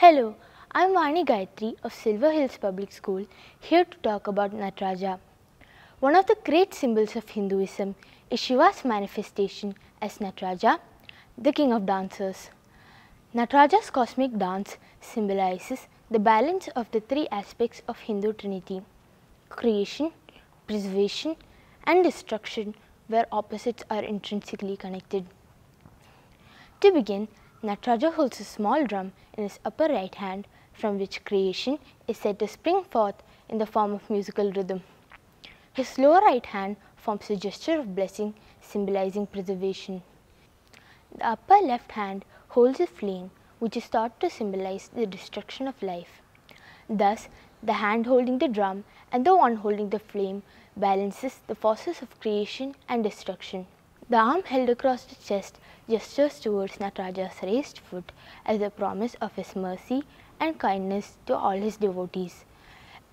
Hello, I'm Vani Gayathri of Silver Hills Public School here to talk about Nataraja. One of the great symbols of Hinduism is Shiva's manifestation as Nataraja, the king of dancers. Nataraja's cosmic dance symbolizes the balance of the three aspects of Hindu trinity creation, preservation, and destruction, where opposites are intrinsically connected. To begin, Nataraja holds a small drum in his upper right hand from which creation is said to spring forth in the form of musical rhythm. His lower right hand forms a gesture of blessing symbolizing preservation. The upper left hand holds a flame which is thought to symbolize the destruction of life. Thus, the hand holding the drum and the one holding the flame balances the forces of creation and destruction. The arm held across the chest gestures towards Nataraja's raised foot as a promise of his mercy and kindness to all his devotees.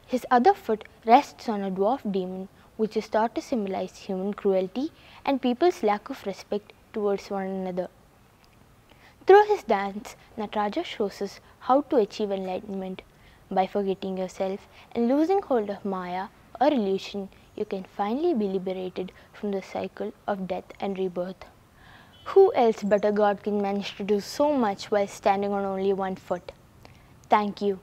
His other foot rests on a dwarf demon which is thought to symbolize human cruelty and people's lack of respect towards one another. Through his dance, Nataraja shows us how to achieve enlightenment. By forgetting yourself and losing hold of Maya or illusion, you can finally be liberated from the cycle of death and rebirth. Who else but a God can manage to do so much while standing on only one foot? Thank you.